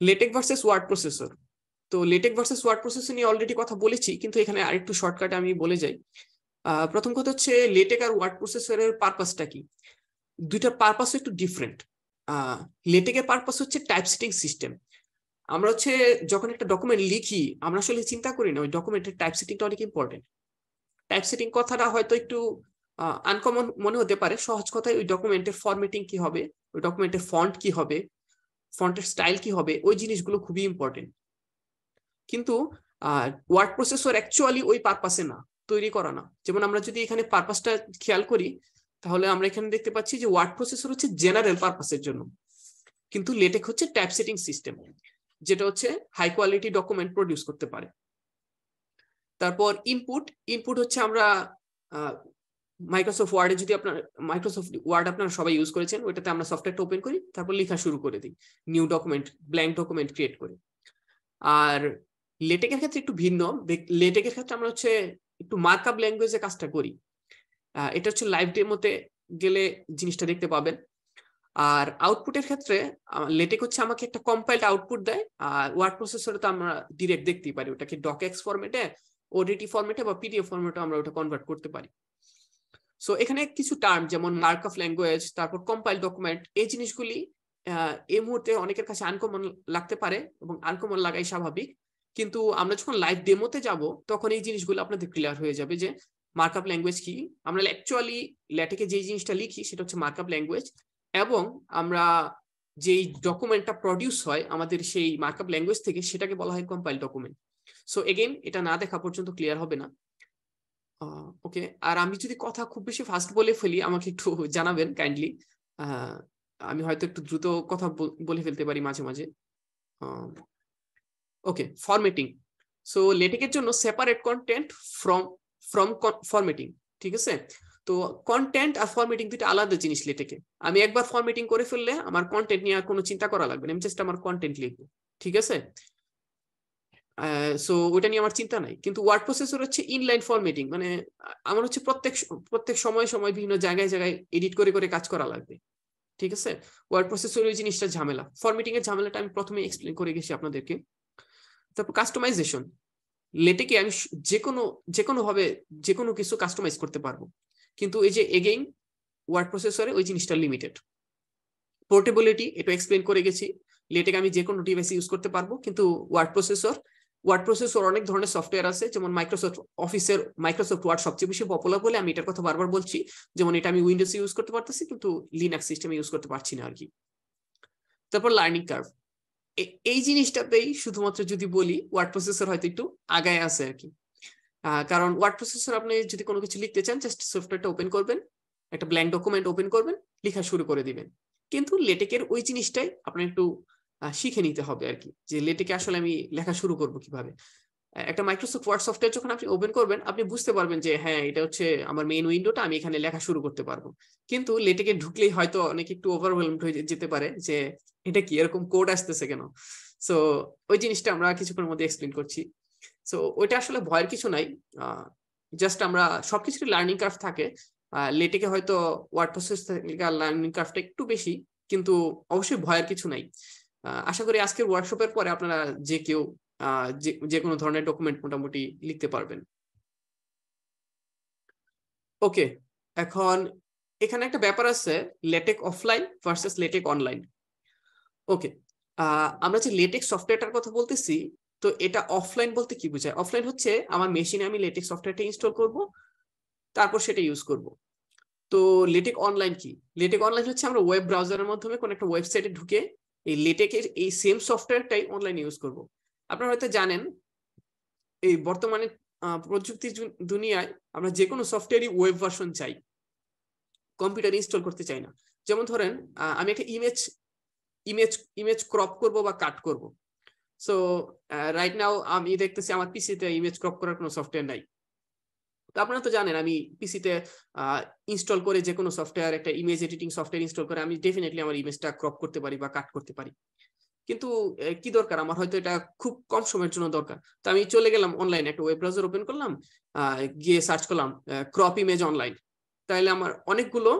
LaTeX versus word processor তো LaTeX versus word processor নিয়ে already কথা বলেছি, কিন্তু এখানে আরেকটু শর্টকাটে আমি বলে যাই। প্রথম কথা হচ্ছে লেটেক আর ওয়ার্ড প্রসেসরের পারপাসটা কি? দুইটা পারপাস একটু ডিফারেন্ট লেটেকের পারপাস হচ্ছে টাইপ সেটিং সিস্টেম আমরা হচ্ছে যখন একটা ডকুমেন্ট লিখি, আমরা আসলে চিন্তা করি না, ওই ডকুমেন্টের টাইপ সেটিংটা অনেক ইম্পর্টেন্ট টাইপ সেটিং কথাটা হয়তো একটু আনকমন মনে হতে পারে, সহজ কথায় ওই ডকুমেন্টের ফরম্যাটিং কি হবে, ওই ডকুমেন্টের ফন্ট কি হবে ফন্টের স্টাইল কি হবে, ওই জিনিসগুলো খুবই ইম্পর্টেন্ট কিন্তু ওয়ার্ড প্রসেসর অ্যাকচুয়ালি ওই পারপাসে না, তৈরি করা না। যেমন আমরা যদি এখানে পারপাসটা খেয়াল করি, তাহলে আমরা এখানে দেখতে পাচ্ছি যে ওয়ার্ড প্রসেসর হচ্ছে জেনারেল পারপাসের জন্য। কিন্তু লেটেক হচ্ছে ট্যাপ সেটিং সিস্টেম যেটা হচ্ছে হাই কোয়ালিটি ডকুমেন্ট প্রডিউস করতে পারে। তারপর ইনপুট ইনপুট হচ্ছে আমরা মাইক্রোসফট ওয়ার্ডে যদি আপনার মাইক্রোসফট ওয়ার্ড আপনারা সবাই ইউজ করেছেন, ওইটাতে আমরা সফটওয়্যারটা ওপেন করি, তারপর লেখা শুরু করে দিই new document blank document create করি। আর লেটেকের ক্ষেত্রে একটু ভিন্ন। লেটেকের ক্ষেত্রে আমরা হচ্ছে একটু মার্কআপ ল্যাঙ্গুয়েজে কাজটা করি। এটা হচ্ছে লাইভ ডেমোতে গেলে জিনিসটা দেখতে পাবেন। আর আউটপুটের ক্ষেত্রে লেটেক হচ্ছে আমাকে একটা কম্পাইল্ড আউটপুট দেয়। আর ওয়ার্ড প্রসেসরে তো আমরা ডিরেক্ট দেখতেই পারি। ওটাকে ডকেক্স ফরম্যাটে ওডিটি ফরম্যাটে বা পিডিএফ ফরম্যাটে আমরা ওটা কনভার্ট করতে পারি। সো এখানে কিছু টার্ম যেমন মার্ক অফ ল্যাঙ্গুয়েজ তারপর কম্পাইল ডকুমেন্ট এই জিনিসগুলি এই মুহূর্তে অনেকের কাছে আনকমন লাগতে পারে এবং আনকমন লাগাই স্বাভাবিক। কিন্তু আমরা যখন লাইভ ডেমোতে যাব, তখন এই জিনিসগুলো আপনাদের ক্লিয়ার হয়ে যাবে যে মার্কআপ ল্যাঙ্গুয়েজ কি। আমরা অ্যাকচুয়ালি ল্যাটেকে যে জিনিসটা লিখি, সেটা হচ্ছে মার্কআপ ল্যাঙ্গুয়েজ এবং আমরা যেই ডকুমেন্টটা প্রডিউস হয়, আমাদের সেই মার্কআপ ল্যাঙ্গুয়েজ থেকে সেটাকে বলা হয় কম্পাইল ডকুমেন্ট সো এগেইন এটা না দেখা পর্যন্ত ক্লিয়ার হবে না। ওকে আর আমি যদি কথা খুব বেশি ফাস্ট বলে ফেলি, আমাকে একটু জানাবেন কাইন্ডলি আমি হয়তো একটু দ্রুত কথা বলে ফেলতে পারি মাঝে মাঝে। ওকে ফরম্যাটিং সো লেটেকের জন্য separate content from from formatting ঠিক আছে? তো কন্টেন্ট আর ফরম্যাটিং দুটো আলাদা জিনিস লেটেকে আমি একবার ফরম্যাটিং করে ফেললে আমার কন্টেন্ট নিয়ে আর কোনো চিন্তা করা লাগবে না, আমি জাস্ট আমার কন্টেন্ট লিখব, ঠিক আছে? সো ওইটা নিয়ে আমার চিন্তা নাই। কিন্তু ওয়ার্ড প্রসেসর হচ্ছে ইনলাইন ফরম্যাটিং মানে আমার হচ্ছে প্রত্যেক প্রত্যেক সময় সময় বিভিন্ন জায়গায় জায়গায় এডিট করে করে কাজ করা লাগবে, ঠিক আছে? ওয়ার্ড প্রসেসর ওই জিনিসটা ঝামেলা। ফরম্যাটিং এর ঝামেলাটা আমি প্রথমে এক্সপ্লেন করে গেছি আপনাদেরকে। তারপর কাস্টমাইজেশন লেটেকে আমি যে কোনো যে কোনো ভাবে, যে কোনো কিছু কাস্টমাইজ করতে পারব। কিন্তু এই যে এগেইন ওয়ার্ড প্রসেসরে ওই জিনিসটা লিমিটেড পোর্টেবিলিটি এটা এক্সপ্লেন করে গেছি। লেটেকে আমি যে কোনো ডিভাইস ইউজ করতে পারব, কিন্তু ওয়ার্ড প্রসেসর ওয়ার্ড প্রসেসর অনেক ধরনের সফটওয়্যার আছে। যেমন মাইক্রোসফট অফিসের মাইক্রোসফট ওয়ার্ড সবচেয়ে বেশি পপুলার বলে আমি এটার কথা বারবার বলছি। যেমন এটা আমি উইন্ডোজ ইউজ করতে পারতেছি, কিন্তু লিনাক্স সিস্টেমে ইউজ করতে পারছি না আর কি। তারপর লার্নিং কার্ভ এই জিনিসটাতেই শুধুমাত্র যদি বলি ওয়ার্ড প্রসেসর হয়তো একটু আগায় আছে আর কি। কারণ ওয়ার্ড প্রসেসর আপনি যদি কোনো কিছু লিখতে চান জাস্ট সফটওয়্যারটা ওপেন করবেন, একটা ব্ল্যাঙ্ক ডকুমেন্ট ওপেন করবেন, লেখা শুরু করে দিবেন। কিন্তু লেটেকের ওই জিনিসটাই আপনার একটু শিখে নিতে হবে আর কি, যে লেটেকে আসলে আমি লেখা শুরু করব কীভাবে। একটা মাইক্রোসফট ওয়ার্ড সফটওয়্যার যখন আপনি ওপেন করবেন, আপনি বুঝতে পারবেন যে হ্যাঁ এটা হচ্ছে আমার মেইন উইন্ডোটা আমি এখানে লেখা শুরু করতে পারব। কিন্তু লেটেকে ঢুকলেই হয়তো অনেক একটু ওভারওয়েলমড হয়ে যেতে পারে যে, এটা কি এরকম কোড আসতেছে কেন? সো ওই জিনিসটা আমরা কিছুক্ষণের মধ্যে এক্সপ্লেন করছি। সো ওইটা আসলে ভয়ের কিছু নাই। জাস্ট আমরা সবকিছু লার্নিং ক্রাফট থাকে। লেটেকে হয়তো ওয়ার্ড প্রসেস লার্নিং ক্রাফটটা একটু বেশি, কিন্তু অবশ্যই ভয়ের কিছু নাই। আশা করি আজকের ওয়ার্কশপের পরে আপনারা যে কেউ যে কোনো ধরনের ডকুমেন্ট মোটামুটি লিখতে পারবেন। ওকে এখন এখানে একটা ব্যাপার আছে LaTeX offline versus LaTeX online okay আমরা যে লেটেক সফটওয়্যারটার কথা বলতেছি, তো এটা অফলাইন বলতে কি বোঝায়? অফলাইন হচ্ছে আমার মেশিনে আমি লেটেক সফটওয়্যারটা ইনস্টল করব, তারপর সেটা ইউজ করব। তো লেটেক অনলাইন কি? লেটেক অনলাইন হচ্ছে আমরা ওয়েব ব্রাউজারের মাধ্যমে কোনো একটা ওয়েবসাইটে ঢুকে এই লেটেকের এই সেম সফটওয়্যারটাই অনলাইন ইউজ করব। আপনারা হয়তো জানেন, এই বর্তমানে প্রযুক্তির দুনিয়ায় আমরা যে কোনো সফটওয়্যারই ওয়েব ভার্সন চাই। কম্পিউটার ইনস্টল করতে চাই না। যেমন ধরেন আমি একটা ইমেজ ইমেজ ইমেজ ক্রপ করব বা কাট করব। সো রাইট নাও আমি দেখতেছি আমার পিসিতে ইমেজ ক্রপ করার কোনো সফটওয়্যার নাই। তো আপনারা তো জানেন, আমি পিসিতে ইনস্টল করে যে কোনো সফটওয়্যার একটা ইমেজ এডিটিং সফটওয়্যার ইনস্টল করে আমি ডেফিনেটলি আমার ইমেজটা ক্রপ করতে পারি বা কাট করতে পারি। কিন্তু কি দরকার? আমার হয়তো এটা খুব কম সময়ের জন্য দরকার। তো আমি চলে গেলাম অনলাইনে একটা ওয়েব ব্রাউজার ওপেন করলাম গিয়ে সার্চ করলাম ক্রপ ইমেজ অনলাইন তাহলে আমার অনেকগুলো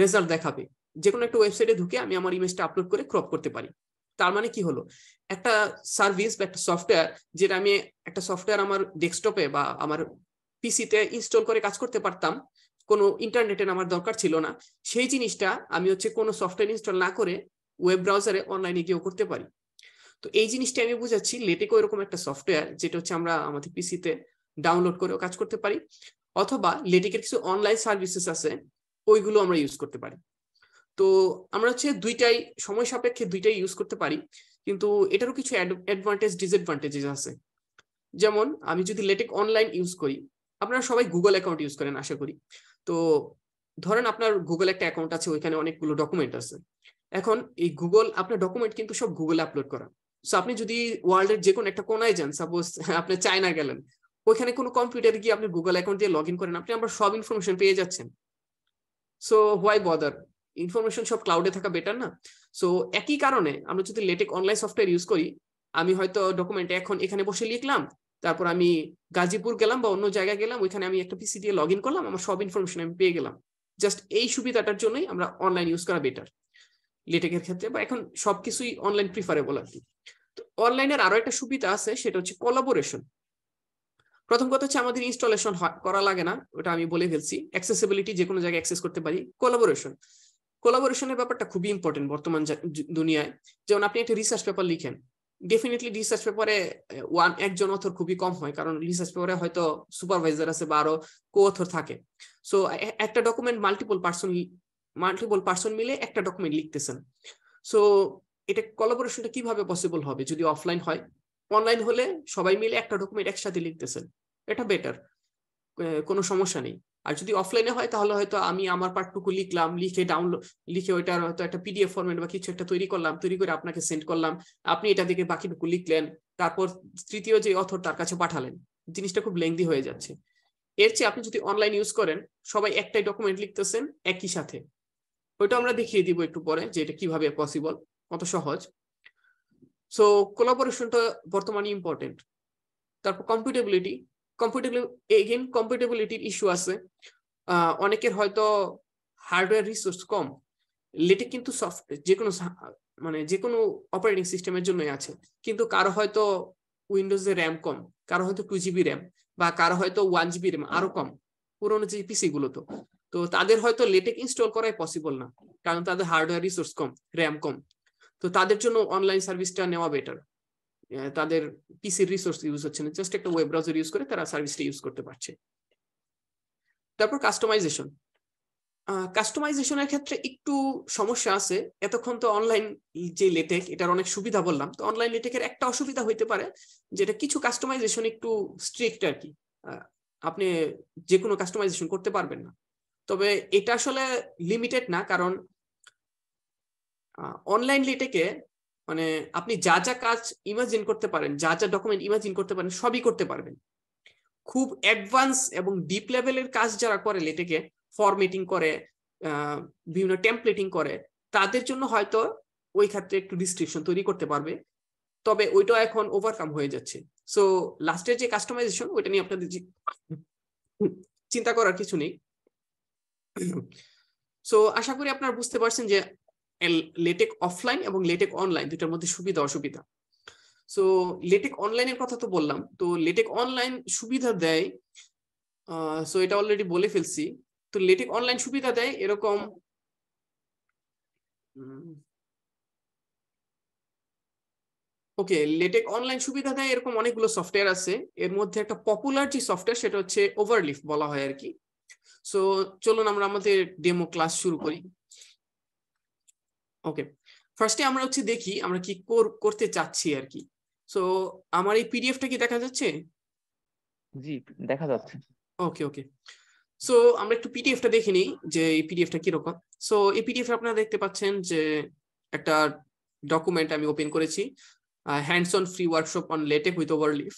রেজাল্ট দেখাবে। যে কোনো একটা ওয়েবসাইটে ঢুকে আমি আমার ইমেজটা আপলোড করে ক্রপ করতে পারি। তার মানে কি হলো? একটা সার্ভিস বা একটা সফটওয়্যার যেটা আমি একটা সফটওয়্যার আমার ডেস্কটপে বা আমার পিসিতে ইনস্টল করে কাজ করতে পারতাম, কোনো ইন্টারনেটের আমার দরকার ছিল না। সেই জিনিসটা আমি হচ্ছে কোনো সফটওয়্যার ইনস্টল না করে ওয়েব ব্রাউজারে অনলাইনে গিয়েও করতে পারি। তো এই জিনিসটা আমি বুঝাচ্ছি লেটেকো এরকম একটা সফটওয়্যার যেটা হচ্ছে আমরা আমাদের পিসিতে ডাউনলোড করেও কাজ করতে পারি, অথবা লেটেকের কিছু অনলাইন সার্ভিসেস আছে, ওইগুলো আমরা ইউজ করতে পারি। তো আমরা হচ্ছে দুইটাই, সময় সাপেক্ষে দুইটাই ইউজ করতে পারি, কিন্তু এটারও কিছু অ্যাডভান্টেজ ডিসঅ্যাডভান্টেজেস আছে। যেমন আমি যদি লেটেক অনলাইন ইউজ করি, আপনারা সবাই গুগল অ্যাকাউন্ট ইউজ করেন, আশা করি। তো ধরেন আপনার গুগল একটা অ্যাকাউন্ট আছে, ওইখানে অনেকগুলো ডকুমেন্ট আছে। এখন এই গুগল আপনার ডকুমেন্ট কিন্তু সব গুগলে আপলোড করা। সো আপনি যদি ওয়ার্ল্ডের যে কোনো একটা কোনায় যান সাপোজ আপনি চায়না গেলেন, ওইখানে কোনো কম্পিউটারে গিয়ে আপনি গুগল অ্যাকাউন্ট দিয়ে লগ ইন করেন, আপনি আমার সব ইনফরমেশন পেয়ে যাচ্ছেন। সো হোয়াই বদার ইনফরমেশন সব ক্লাউডে থাকা বেটার না? সো একই কারণে আমরা যদি লেটেক অনলাইন সফটওয়্যার ইউজ করি, আমি হয়তো ডকুমেন্ট এখন এখানে বসে লিখলাম, তারপর আমি গাজীপুর গেলাম বা অন্য জায়গায় গেলাম, ওইখানে আমি একটা পিসি দিয়ে লগ ইন করলাম, আমার সব ইনফরমেশন আমি পেয়ে গেলাম। জাস্ট এই সুবিধাটার জন্যই আমরা অনলাইন ইউজ করা বেটার লেটেকের ক্ষেত্রে, বা এখন সবকিছুই অনলাইন প্রিফারেবল আর কি। তো অনলাইনের আরও একটা সুবিধা আছে, সেটা হচ্ছে কোলাবোরেশন প্রথম কথা হচ্ছে আমাদের ইনস্টলেশন করা লাগে না, ওটা আমি বলে ফেলছি। অ্যাক্সেসিবিলিটি যে কোনো জায়গায় অ্যাক্সেস করতে পারি কোলাবোরেশন কোলাবোরেশনের ব্যাপারটা খুবই ইম্পর্টেন্ট বর্তমান দুনিয়ায়। যেমন আপনি একটা রিসার্চ পেপার লিখেন ডেফিনেটলি রিসার্চ পেপারে ওয়ান একজন অথর খুবই কম হয়, কারণ রিসার্চ পেপারে হয়তো সুপারভাইজার আছে বা আরও কো অথর থাকে সো একটা document multiple person multiple person মিলে একটা ডকুমেন্ট লিখতেছেন। সো এটা কোলাবোরেশনটা কীভাবে পসিবল হবে যদি অফলাইন হয়? অনলাইন হলে সবাই মিলে একটা ডকুমেন্ট একসাথে লিখতেছেন। এটা বেটার কোনো সমস্যা নেই। আর যদি অফলাইনে হয়, তাহলে হয়তো আমি আমার পার্টটুকু লিখলাম, লিখে ডাউনলোড লিখে ওইটার হয়তো একটা পিডিএফ ফরম্যাট বা কিছু একটা তৈরি করলাম, তৈরি করে আপনাকে সেন্ড করলাম। আপনি এটা দেখে বাকিটুকু লিখলেন, তারপর তৃতীয় যে অথর তার কাছে পাঠালেন। জিনিসটা খুব লেংদি হয়ে যাচ্ছে। এর চেয়ে আপনি যদি অনলাইন ইউজ করেন, সবাই একটাই ডকুমেন্ট লিখতেছেন, একই সাথে। ওইটা আমরা দেখিয়ে দিব একটু পরে যে এটা কীভাবে পসিবল কত সহজ। সো কোলাবোরেশনটা বর্তমানে ইম্পর্টেন্ট তারপর কম্পিউটেবিলিটি কম্পিউটেবিলিটি এগেন কম্পিউটেবিলিটির ইস্যু আছে। অনেকের হয়তো হার্ডওয়্যার রিসোর্স কম, লেটে কিন্তু সফটওয়্যার যে কোনো মানে যে কোনো অপারেটিং সিস্টেমের জন্যই আছে। কিন্তু কারও হয়তো উইন্ডোজের র্যাম কম, কারও হয়তো টু জিবি র্যাম বা কারও হয়তো ওয়ান জিবি র্যাম আরও কম। পুরোনো যে পিসি গুলো তো। তো তাদের হয়তো লেটেক ইনস্টল করাই পসিবল না, কারণ তাদের হার্ডওয়্যার রিসোর্স কম র্যাম কম। তো তাদের জন্য অনলাইন সার্ভিসটা নেওয়া বেটার তাদের পিসির রিসোর্স ইউজ হচ্ছে না জাস্ট একটা ওয়েব ব্রাউজার ইউজ করে তারা সার্ভিসটা ইউজ করতে পারছে। তারপর কাস্টমাইজেশন কাস্টমাইজেশনের ক্ষেত্রে একটু সমস্যা আছে। এতক্ষণ তো অনলাইন যে লেটেক এটার অনেক সুবিধা বললাম। তো অনলাইন লেটেকের একটা অসুবিধা হইতে পারে, যেটা কিছু কাস্টমাইজেশন একটু স্ট্রিক্ট আর কি। আপনি যে কোনো কাস্টমাইজেশন করতে পারবেন না। তবে এটা আসলে লিমিটেড না, কারণ অনলাইন লেটেকে মানে আপনি যা যা কাজ ইমাজিন করতে পারেন, যা যা ডকুমেন্ট ইমাজিন করতে পারেন, সবই করতে পারবেন। খুব অ্যাডভান্স এবং ডিপ লেভেলের কাজ যারা করে লেটেকে ফরমেটিং করে বিভিন্ন টেমপ্লেটিং করে, তাদের জন্য হয়তো ওই ক্ষেত্রে একটু রিস্ট্রিকশন তৈরি করতে পারবে। তবে ওইটা এখন ওভারকাম হয়ে যাচ্ছে। সো লাস্টের যে কাস্টমাইজেশন ওইটা নিয়ে আপনাদের চিন্তা করার কিছু নেই। সো আশা করি আপনারা বুঝতে পারছেন যে লেটেক অফলাইন এবং লেটেক অনলাইন দুটার মধ্যে সুবিধা, অসুবিধা। সো লেটেক অনলাইনের কথা তো বললাম। তো লেটেক অনলাইন সুবিধা দেয় সো এটা অলরেডি বলে ফেলছি। তো লেটেক অনলাইন সুবিধা দেয় এরকম ওকে লেটেক অনলাইন সুবিধা দেয় এরকম অনেকগুলো সফটওয়্যার আছে। এর মধ্যে একটা পপুলার যে সফটওয়্যার সেটা হচ্ছে ওভারলিফ বলা হয় আর কি। সো চলুন আমরা আমাদের ডেমো ক্লাস শুরু করি। ওকে ফার্স্টে আমরা হচ্ছে দেখি আমরা কি করতে চাচ্ছি আর কি। সো আমার এই পিডিএফটা কি দেখা যাচ্ছে? জি দেখা যাচ্ছে। ওকে ওকে সো আমরা একটু পিডিএফটা দেখে নিই যে এই পিডিএফটা কীরকম। সো এই পিডিএফ আপনারা দেখতে পাচ্ছেন যে একটা ডকুমেন্ট আমি ওপেন করেছি hands on free workshop on LaTeX with Overleaf